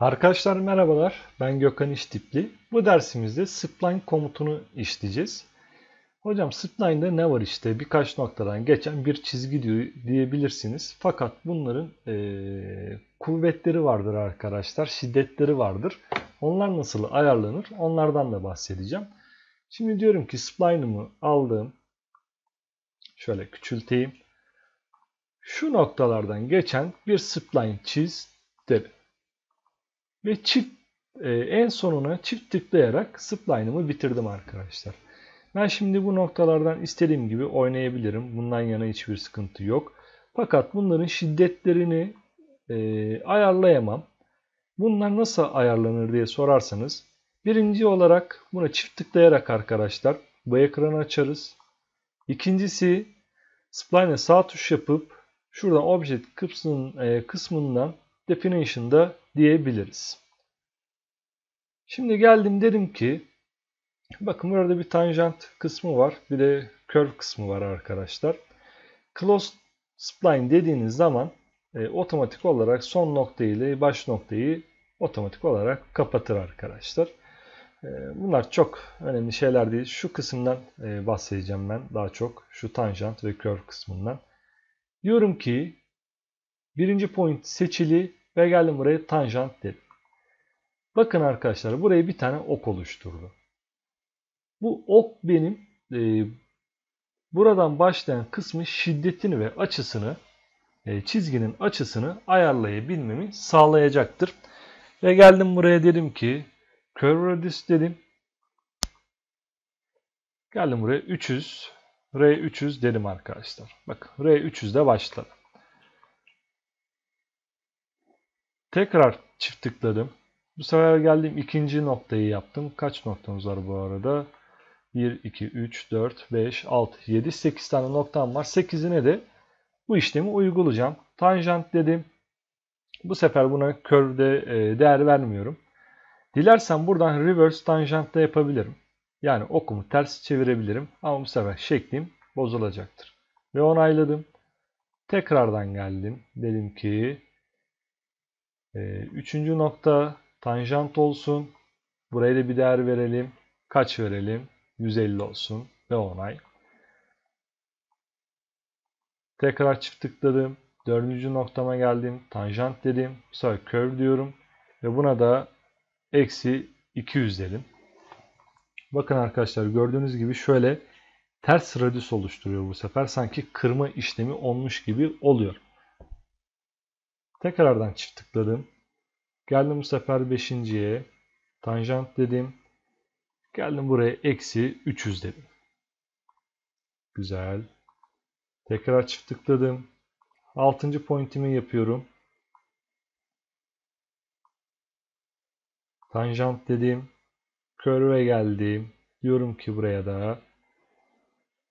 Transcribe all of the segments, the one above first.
Arkadaşlar merhabalar. Ben Gökhan İştipli. Bu dersimizde spline komutunu işleyeceğiz. Hocam spline'da ne var işte birkaç noktadan geçen bir çizgi diyebilirsiniz. Fakat bunların e, kuvvetleri vardır arkadaşlar, şiddetleri vardır. Onlar nasıl ayarlanır onlardan da bahsedeceğim. Şimdi diyorum ki spline'ımı aldım. Şöyle küçülteyim. Şu noktalardan geçen bir spline çiz derim. Ve çift e, en sonuna çift tıklayarak spline'ımı bitirdim arkadaşlar. Ben şimdi bu noktalardan istediğim gibi oynayabilirim. Bundan yana hiçbir sıkıntı yok. Fakat bunların şiddetlerini e, ayarlayamam. Bunlar nasıl ayarlanır diye sorarsanız birinci olarak buna çift tıklayarak arkadaşlar bu ekranı açarız. İkincisi spline'e sağ tuş yapıp şuradan object e, kısmından definition'da diyebiliriz. Şimdi geldim dedim ki bakın burada bir tanjant kısmı var. Bir de curve kısmı var arkadaşlar. Close spline dediğiniz zaman e, otomatik olarak son noktayı ile baş noktayı otomatik olarak kapatır arkadaşlar. E, bunlar çok önemli şeyler değil. Şu kısımdan e, bahsedeceğim ben daha çok. Şu tanjant ve curve kısmından. Diyorum ki birinci point seçili ve geldim buraya tanjant dedim. Bakın arkadaşlar buraya bir tane ok oluşturdu. Bu ok benim e, buradan başlayan kısmı şiddetini ve açısını e, çizginin açısını ayarlayabilmemi sağlayacaktır. Ve geldim buraya dedim ki curve radius dedim. Geldim buraya 300 R300 dedim arkadaşlar. Bakın R300'de başladım. Tekrar çift tıkladım. Bu sefer geldim ikinci noktayı yaptım. Kaç noktamız var bu arada? 1, 2, 3, 4, 5, 6, 7, 8 tane noktam var. 8'ine de bu işlemi uygulayacağım. Tanjant dedim. Bu sefer buna curve'de e, değer vermiyorum. Dilersen buradan reverse tanjant da yapabilirim. Yani okumu ters çevirebilirim. Ama bu sefer şeklim bozulacaktır. Ve onayladım. Tekrardan geldim. Dedim ki üçüncü nokta tanjant olsun. Buraya da bir değer verelim. Kaç verelim? 150 olsun ve onay. Tekrar çift tıkladım. Dördüncü noktama geldim. Tanjant dedim. Bu sefer curve diyorum. Ve buna da eksi 200 dedim. Bakın arkadaşlar gördüğünüz gibi şöyle ters radius oluşturuyor bu sefer. Sanki kırma işlemi olmuş gibi oluyor. Tekrardan çift tıkladım. Geldim bu sefer 5.ye. Tanjant dedim. Geldim buraya eksi 300 dedim. Güzel. Tekrar çift tıkladım. 6. pointimi yapıyorum. Tanjant dedim. Curve'e geldim. Diyorum ki buraya da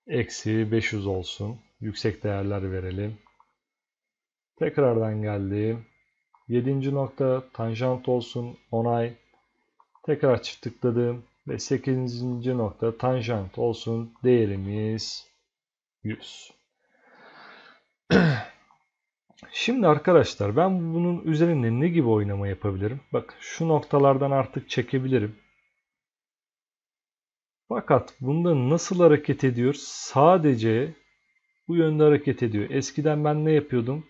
eksi 500 olsun. Yüksek değerler verelim. Tekrardan geldim. 7. nokta tanjant olsun onay. Tekrar çift tıkladım ve 8. nokta tanjant olsun değerimiz 100. Şimdi arkadaşlar ben bunun üzerinde ne gibi oynama yapabilirim? Bak şu noktalardan artık çekebilirim. Fakat bunda nasıl hareket ediyor? Sadece bu yönde hareket ediyor. Eskiden ben ne yapıyordum?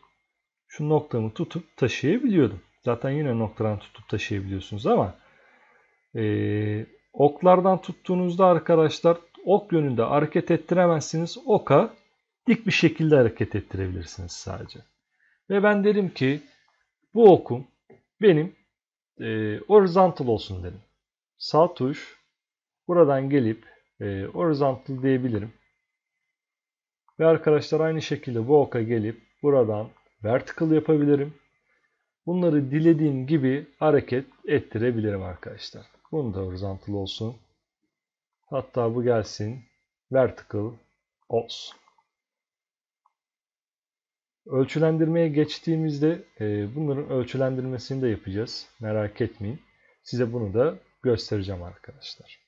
Şu noktamı tutup taşıyabiliyordum. Zaten yine noktadan tutup taşıyabiliyorsunuz ama e, oklardan tuttuğunuzda arkadaşlar ok yönünde hareket ettiremezsiniz. Oka dik bir şekilde hareket ettirebilirsiniz sadece. Ve ben dedim ki bu okum benim e, horizontal olsun dedim. Sağ tuş Buradan gelip e, horizontal diyebilirim. Ve arkadaşlar aynı şekilde bu oka gelip buradan vertical yapabilirim. Bunları dilediğim gibi hareket ettirebilirim arkadaşlar. Bunu da horizontal olsun. Hatta bu gelsin vertical olsun. Ölçülendirmeye geçtiğimizde e, bunların ölçülendirmesini de yapacağız. Merak etmeyin. Size bunu da göstereceğim arkadaşlar.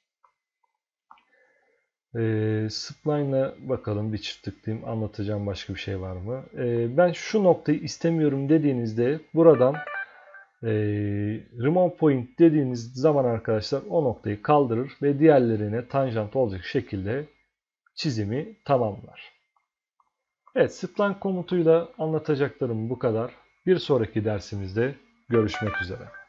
E, spline'la bakalım bir çift tıklayayım. Anlatacağım başka bir şey var mı? E, ben şu noktayı istemiyorum dediğinizde buradan e, remove point dediğiniz zaman arkadaşlar o noktayı kaldırır ve diğerlerine tanjant olacak şekilde çizimi tamamlar. Evet, spline komutuyla anlatacaklarım bu kadar. Bir sonraki dersimizde görüşmek üzere.